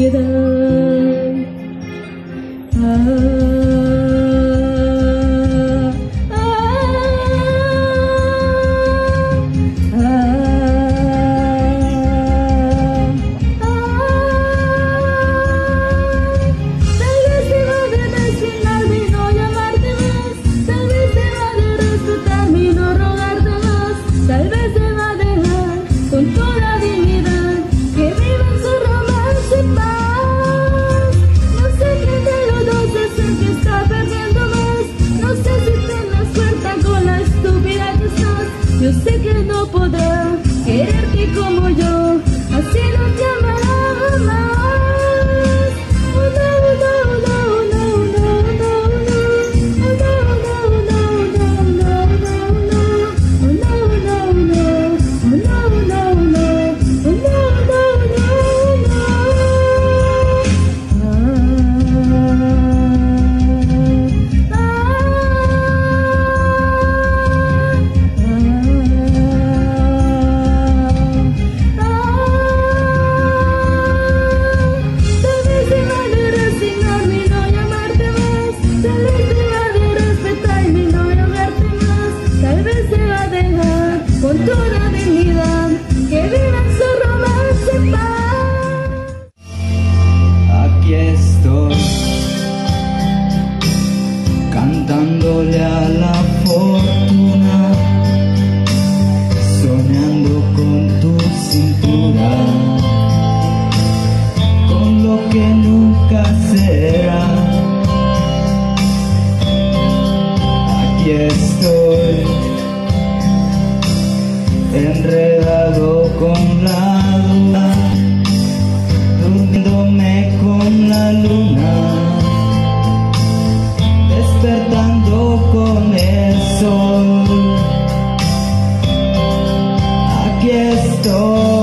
piedad. Ah. Enredado con la duda, durmiéndome con la luna, despertando con el sol. Aquí estoy,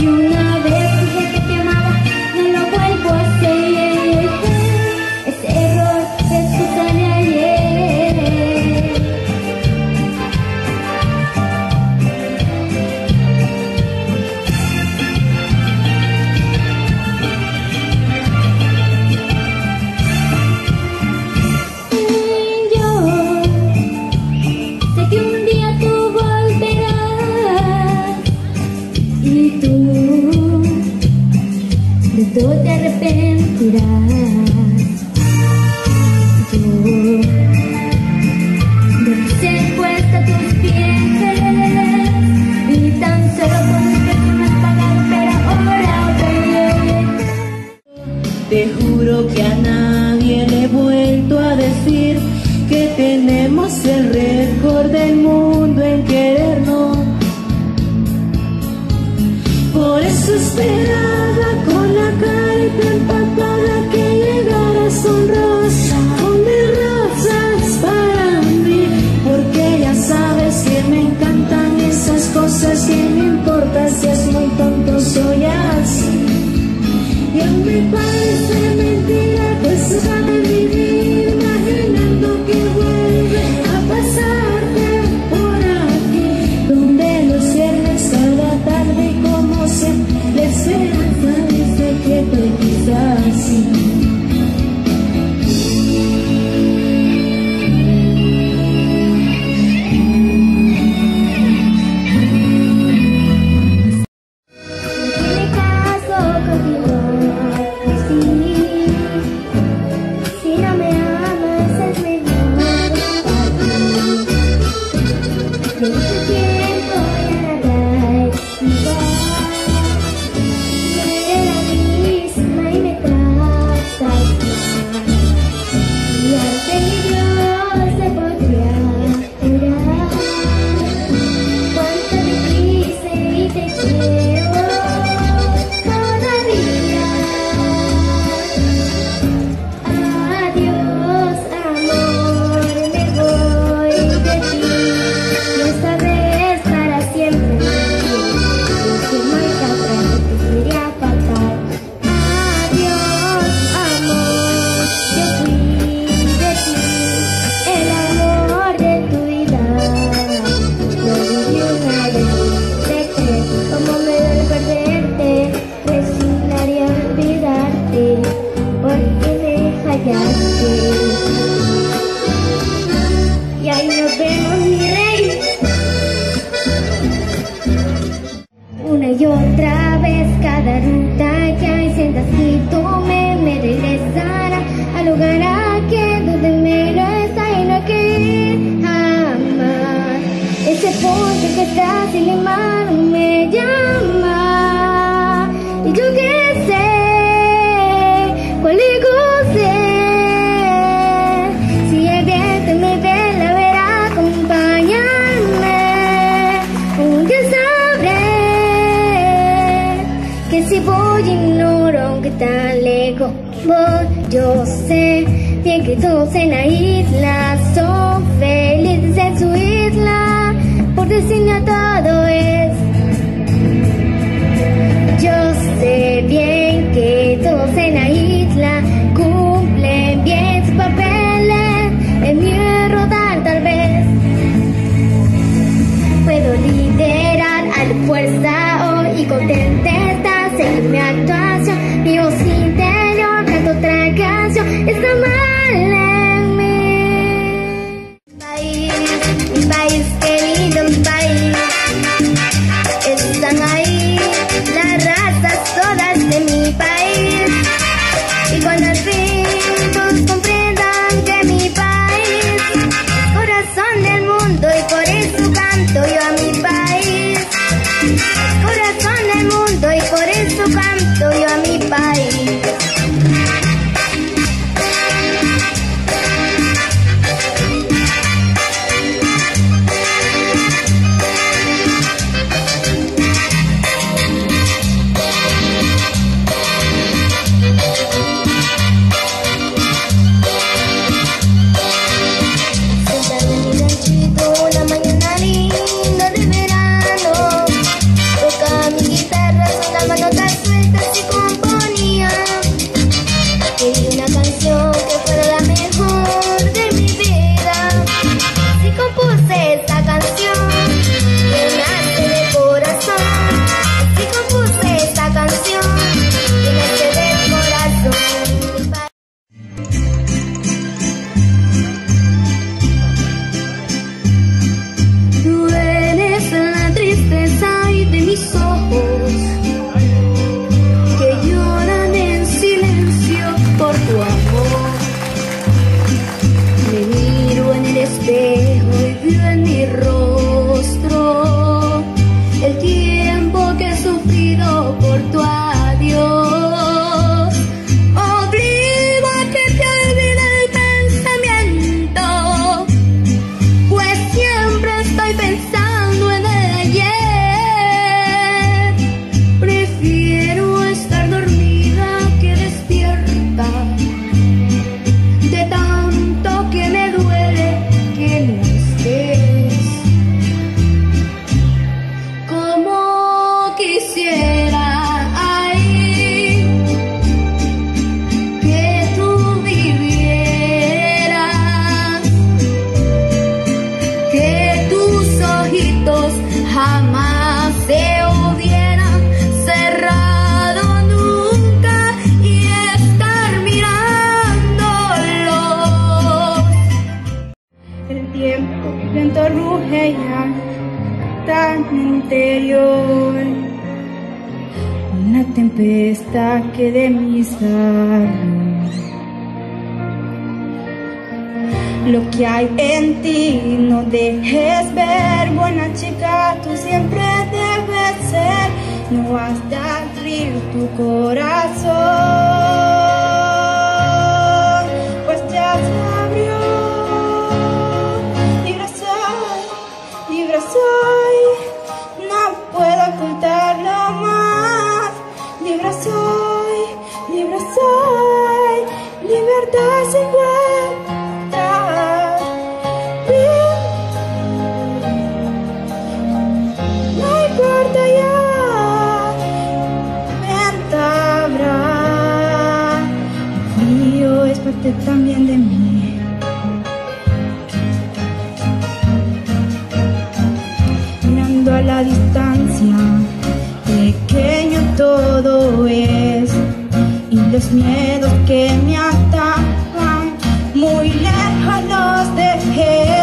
You una vez. no te arrepentirás. Yo te puesto a tus pies y tan solo con mis pagar, pero ahora te Te juro que a nadie le he vuelto a decir que tenemos el récord del mundo en querer quizás el mar me llama. Y yo qué sé cuál digo sé si el viento me vela verá acompañarme. Un día sabré que si voy ignoro aunque tan lejos yo sé bien que todos en la isla. enseña todo es, yo sé bien que todos en la isla de. Lo que hay en ti no dejes ver, buena chica, tú siempre debes ser, no hasta abrir tu corazón. los miedos que me atacan, muy lejos los dejé.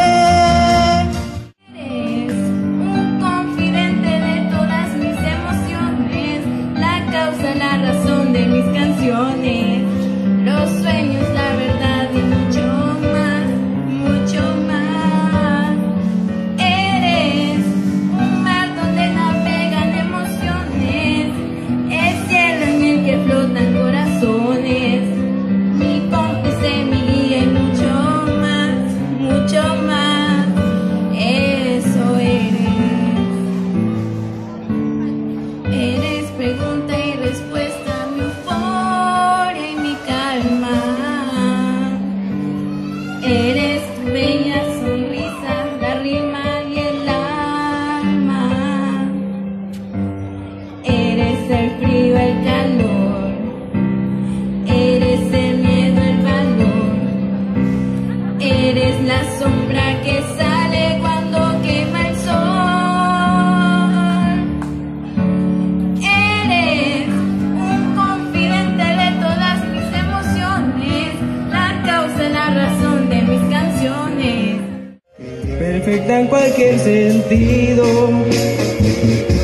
perfectan cualquier sentido.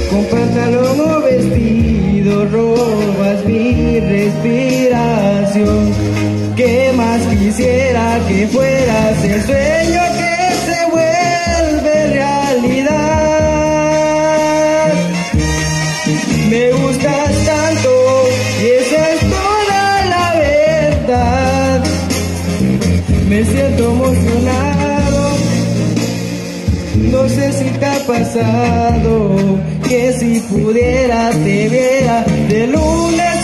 Con pantalón o vestido robas mi respiración. ¿Qué más quisiera que fueras el? que si pudiera te viera de lunes